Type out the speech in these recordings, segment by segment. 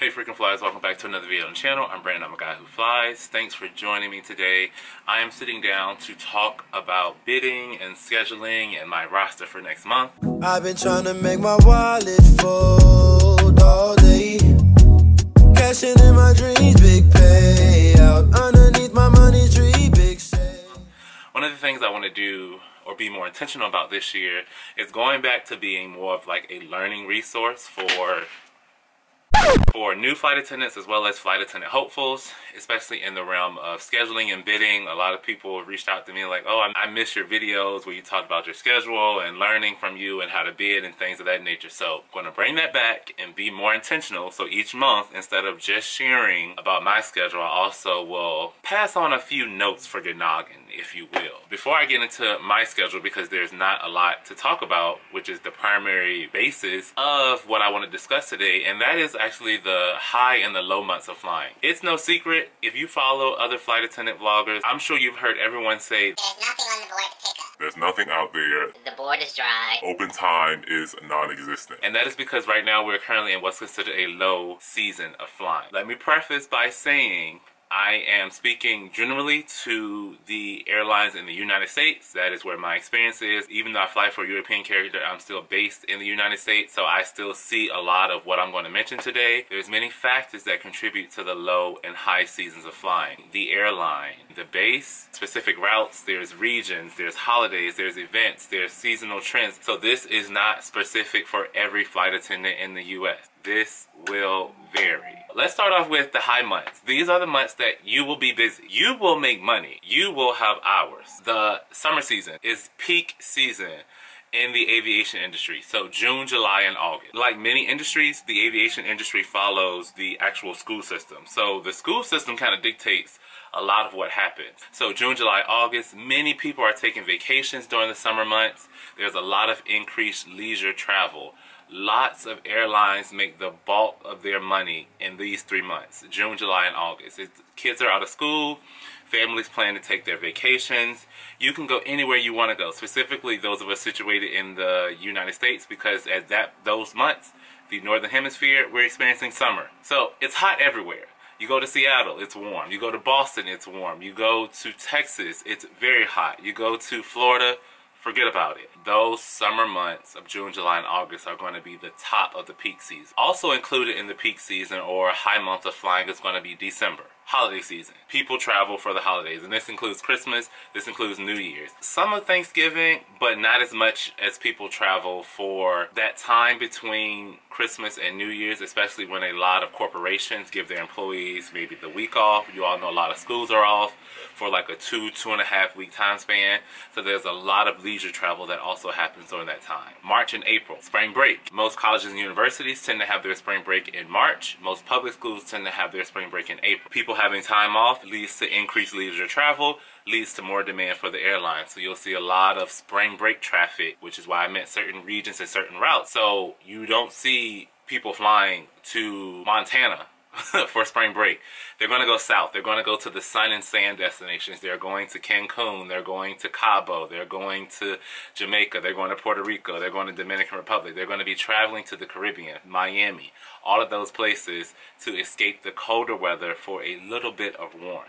Hey frequent flyers, welcome back to another video on the channel. I'm Brandon, I'm a guy who flies. Thanks for joining me today. I am sitting down to talk about bidding and scheduling and my roster for next month. I've been trying to make my wallet fold all day. Cashing in my dreams, big payout. Underneath my money tree, big shade. One of the things I want to do or be more intentional about this year is going back to being more of like a learning resource for for new flight attendants as well as flight attendant hopefuls, especially in the realm of scheduling and bidding. A lot of people reached out to me like, oh, I miss your videos where you talked about your schedule and learning from you and how to bid and things of that nature. So I'm going to bring that back and be more intentional. So each month, instead of just sharing about my schedule, I also will pass on a few notes for your noggin, if you will. Before I get into my schedule, because there's not a lot to talk about, which is the primary basis of what I want to discuss today, and that is actually the high and the low months of flying. It's no secret, if you follow other flight attendant vloggers, I'm sure you've heard everyone say, There's nothing on the board to pick up. There's nothing out there. The board is dry. Open time is non-existent. and that is because right now we're currently in what's considered a low season of flying. Let me preface by saying I am speaking generally to the airlines in the United States. That is where my experience is. Even though I fly for a European carrier, I'm still based in the United States, so I still see a lot of what I'm going to mention today. There's many factors that contribute to the low and high seasons of flying. The airline, the base, specific routes, there's regions, there's holidays, there's events, there's seasonal trends. So this is not specific for every flight attendant in the US. This will vary. Let's start off with the high months. These are the months that you will be busy. You will make money. You will have hours. The summer season is peak season in the aviation industry. So June, July, and August. Like many industries, the aviation industry follows the actual school system. So the school system kind of dictates a lot of what happens. So June, July, August, many people are taking vacations during the summer months. There's a lot of increased leisure travel. Lots of airlines make the bulk of their money in these three months, June, July, and August. It's, kids are out of school, families plan to take their vacations. You can go anywhere you want to go, specifically those of us situated in the United States because at that those months, the Northern Hemisphere, we're experiencing summer. So it's hot everywhere. You go to Seattle, it's warm. You go to Boston, it's warm. You go to Texas, it's very hot. You go to Florida, forget about it. Those summer months of June, July, and August are going to be the top of the peak season. Also included in the peak season or high month of flying is going to be December. Holiday season. People travel for the holidays, and this includes Christmas, this includes New Year's. Some of Thanksgiving, but not as much as people travel for that time between Christmas and New Year's, especially when a lot of corporations give their employees maybe the week off. You all know a lot of schools are off for like a two, two and a half week time span. So there's a lot of leisure travel that also happens during that time. March and April, spring break. Most colleges and universities tend to have their spring break in March. Most public schools tend to have their spring break in April. People having time off leads to increased leisure travel, leads to more demand for the airline. So you'll see a lot of spring break traffic, which is why I meant certain regions and certain routes. So you don't see people flying to Montana for spring break. They're going to go south. They're going to go to the sun and sand destinations. They're going to Cancun. They're going to Cabo. They're going to Jamaica. They're going to Puerto Rico. They're going to Dominican Republic. They're going to be traveling to the Caribbean, Miami, all of those places to escape the colder weather for a little bit of warmth.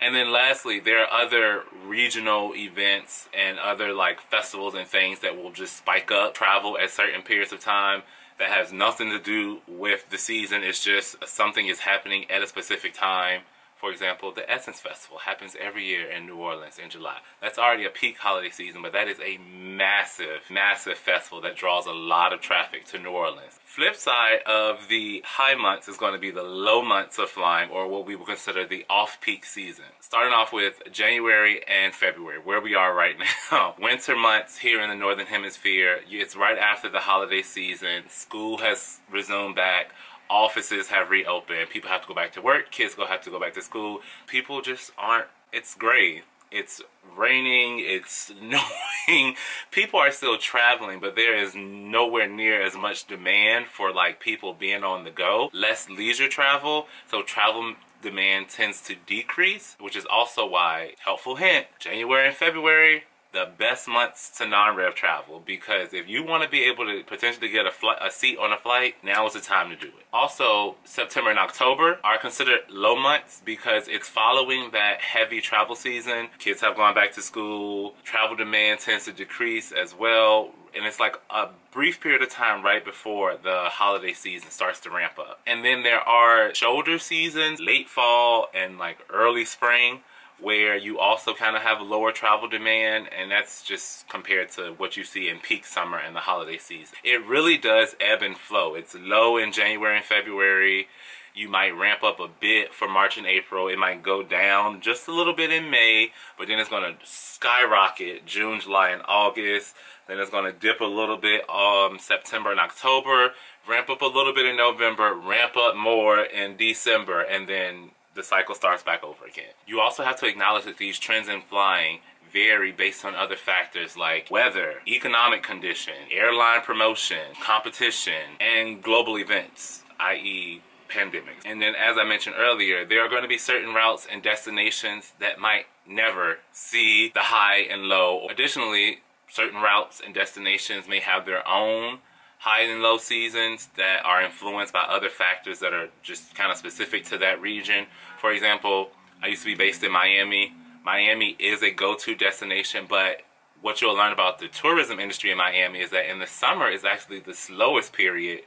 And then lastly, there are other regional events and other like festivals and things that will just spike up travel at certain periods of time that has nothing to do with the season. It's just something is happening at a specific time. For example, the Essence Festival happens every year in New Orleans in July. That's already a peak holiday season, but that is a massive, massive festival that draws a lot of traffic to New Orleans. Flip side of the high months is going to be the low months of flying, or what we would consider the off-peak season. Starting off with January and February, where we are right now. Winter months here in the Northern Hemisphere, it's right after the holiday season. School has resumed back offices have reopened. People have to go back to work. Kids go have to go back to school. People just aren't. It's gray. It's raining. It's snowing. People are still traveling, but there is nowhere near as much demand for like people being on the go. Less leisure travel. So travel demand tends to decrease, which is also why, helpful hint, January and February, the best months to non-rev travel because if you want to be able to potentially get a, a seat on a flight, now is the time to do it. Also, September and October are considered low months because it's following that heavy travel season. Kids have gone back to school, travel demand tends to decrease as well and it's like a brief period of time right before the holiday season starts to ramp up. And then there are shoulder seasons, late fall and like early spring where you also kind of have a lower travel demand and that's just compared to what you see in peak summer and the holiday season. It really does ebb and flow. It's low in January and February. You might ramp up a bit for March and April. It might go down just a little bit in May, but then it's going to skyrocket June, July, and August. Then it's going to dip a little bit um September and October, ramp up a little bit in November, ramp up more in December, and then the cycle starts back over again. You also have to acknowledge that these trends in flying vary based on other factors like weather, economic condition, airline promotion, competition, and global events, i.e. pandemics. And then as I mentioned earlier, there are going to be certain routes and destinations that might never see the high and low. Additionally, certain routes and destinations may have their own high and low seasons that are influenced by other factors that are just kind of specific to that region. For example, I used to be based in Miami. Miami is a go-to destination, but what you'll learn about the tourism industry in Miami is that in the summer is actually the slowest period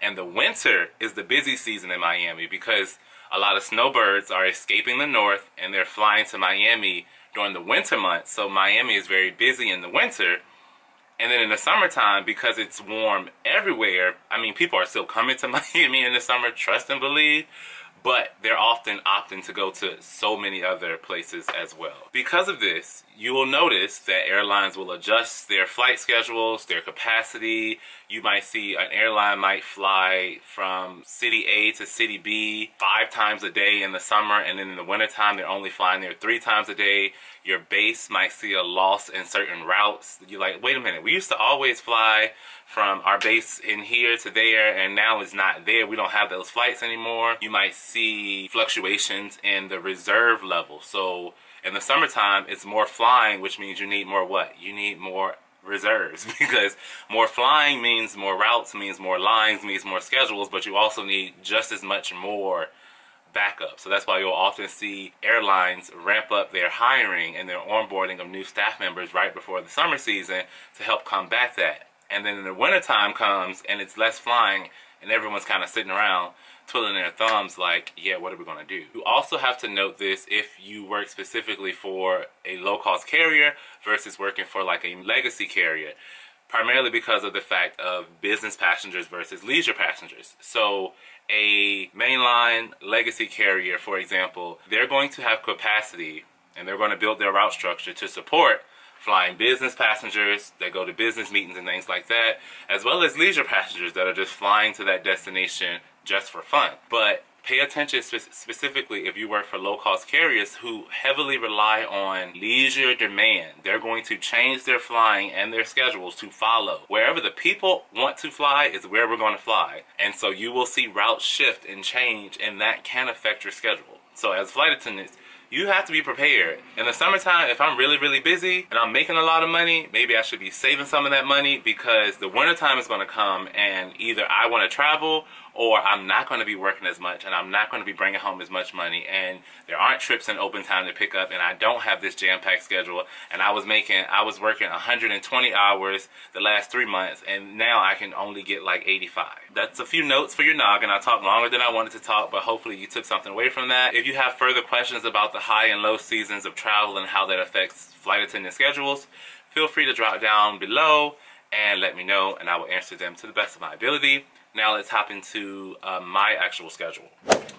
and the winter is the busy season in Miami because a lot of snowbirds are escaping the north and they're flying to Miami during the winter months. So Miami is very busy in the winter and then in the summertime, because it's warm everywhere, I mean, people are still coming to Miami in the summer, trust and believe, but they're often opting to go to so many other places as well. Because of this, you will notice that airlines will adjust their flight schedules, their capacity. You might see an airline might fly from city A to city B five times a day in the summer, and then in the wintertime, they're only flying there three times a day. Your base might see a loss in certain routes. You're like, wait a minute, we used to always fly from our base in here to there and now it's not there. We don't have those flights anymore. You might see fluctuations in the reserve level. So in the summertime, it's more flying, which means you need more what? You need more reserves because more flying means more routes, means more lines, means more schedules, but you also need just as much more backup. So that's why you'll often see airlines ramp up their hiring and their onboarding of new staff members right before the summer season to help combat that. And then the wintertime comes and it's less flying and everyone's kind of sitting around twiddling their thumbs like, yeah, what are we going to do? You also have to note this if you work specifically for a low-cost carrier versus working for like a legacy carrier primarily because of the fact of business passengers versus leisure passengers. So a mainline legacy carrier, for example, they're going to have capacity and they're going to build their route structure to support flying business passengers that go to business meetings and things like that, as well as leisure passengers that are just flying to that destination just for fun. But pay attention spe specifically if you work for low-cost carriers who heavily rely on leisure demand. They're going to change their flying and their schedules to follow. Wherever the people want to fly is where we're going to fly. And so you will see routes shift and change and that can affect your schedule. So as flight attendants, you have to be prepared. In the summertime, if I'm really, really busy and I'm making a lot of money, maybe I should be saving some of that money because the wintertime is going to come and either I want to travel or I'm not going to be working as much and I'm not going to be bringing home as much money and there aren't trips in open time to pick up and I don't have this jam-packed schedule and I was making I was working 120 hours the last three months and now I can only get like 85 that's a few notes for your noggin. I talked longer than I wanted to talk but hopefully you took something away from that. If you have further questions about the high and low seasons of travel and how that affects flight attendant schedules feel free to drop down below and let me know and I will answer them to the best of my ability now let's hop into uh, my actual schedule.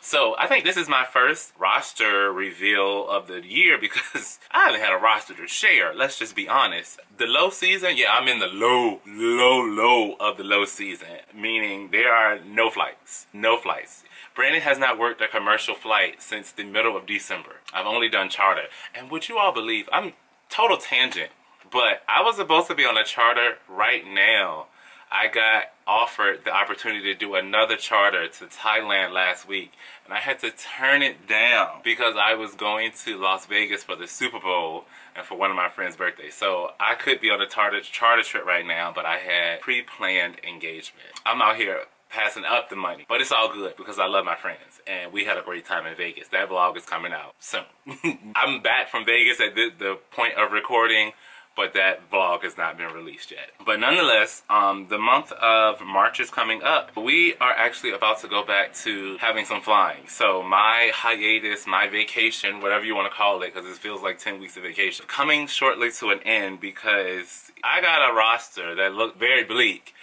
So I think this is my first roster reveal of the year because I haven't had a roster to share. Let's just be honest. The low season, yeah, I'm in the low, low, low of the low season, meaning there are no flights, no flights. Brandon has not worked a commercial flight since the middle of December. I've only done charter. And would you all believe, I'm total tangent, but I was supposed to be on a charter right now I got offered the opportunity to do another charter to Thailand last week, and I had to turn it down because I was going to Las Vegas for the Super Bowl and for one of my friend's birthdays. So I could be on a charter, charter trip right now, but I had pre-planned engagement. I'm out here passing up the money. But it's all good because I love my friends and we had a great time in Vegas. That vlog is coming out soon. I'm back from Vegas at the, the, point of recording, but that vlog has not been released yet. But nonetheless, um, the month of March is coming up. We are actually about to go back to having some flying. So my hiatus, my vacation, whatever you want to call it, because it feels like 10 weeks of vacation, coming shortly to an end because I got a roster that looked very bleak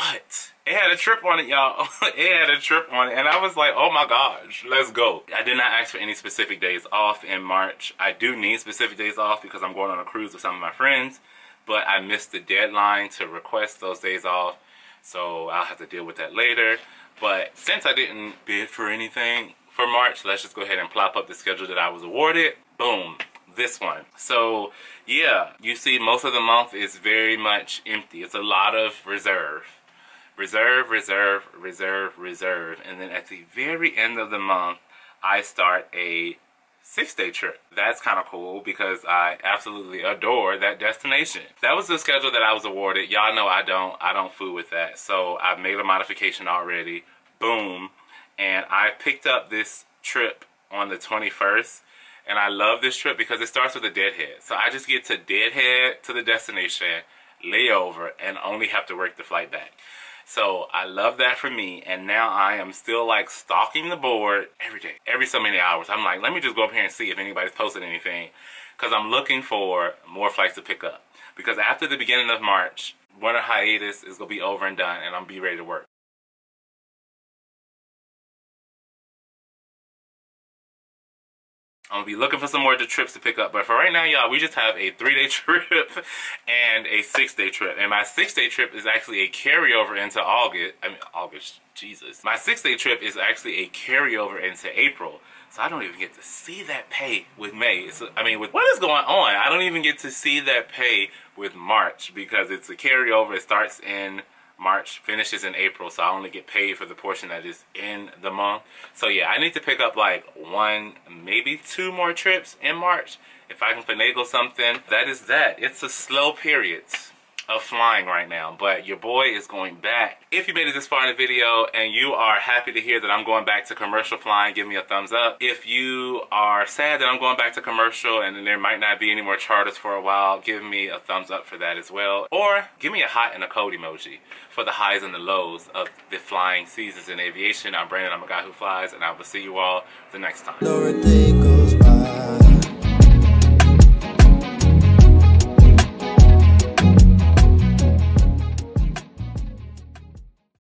but it had a trip on it, y'all. it had a trip on it. And I was like, oh my gosh, let's go. I did not ask for any specific days off in March. I do need specific days off because I'm going on a cruise with some of my friends. But I missed the deadline to request those days off. So I'll have to deal with that later. But since I didn't bid for anything for March, let's just go ahead and plop up the schedule that I was awarded. Boom, this one. So yeah, you see most of the month is very much empty. It's a lot of reserve reserve, reserve, reserve, reserve. And then at the very end of the month, I start a six day trip. That's kind of cool because I absolutely adore that destination. That was the schedule that I was awarded. Y'all know I don't, I don't fool with that. So I've made a modification already. Boom. And I picked up this trip on the 21st. And I love this trip because it starts with a deadhead. So I just get to deadhead to the destination, layover, and only have to work the flight back. So I love that for me. And now I am still like stalking the board every day, every so many hours. I'm like, let me just go up here and see if anybody's posted anything. Because I'm looking for more flights to pick up. Because after the beginning of March, winter hiatus is going to be over and done and I'm be ready to work. I'm gonna be looking for some more trips to pick up. But for right now, y'all, we just have a three-day trip and a six-day trip. And my six-day trip is actually a carryover into August. I mean, August, Jesus. My six-day trip is actually a carryover into April. So I don't even get to see that pay with May. It's, I mean, with what is going on? I don't even get to see that pay with March because it's a carryover. It starts in March, finishes in April, so I only get paid for the portion that is in the month. So yeah, I need to pick up like one, maybe two more trips in March. If I can finagle something, that is that. It's a slow period of flying right now, but your boy is going back. If you made it this far in the video and you are happy to hear that I'm going back to commercial flying, give me a thumbs up. If you are sad that I'm going back to commercial and there might not be any more charters for a while, give me a thumbs up for that as well. Or give me a hot and a cold emoji for the highs and the lows of the flying seasons in aviation. I'm Brandon, I'm a guy who flies, and I will see you all the next time.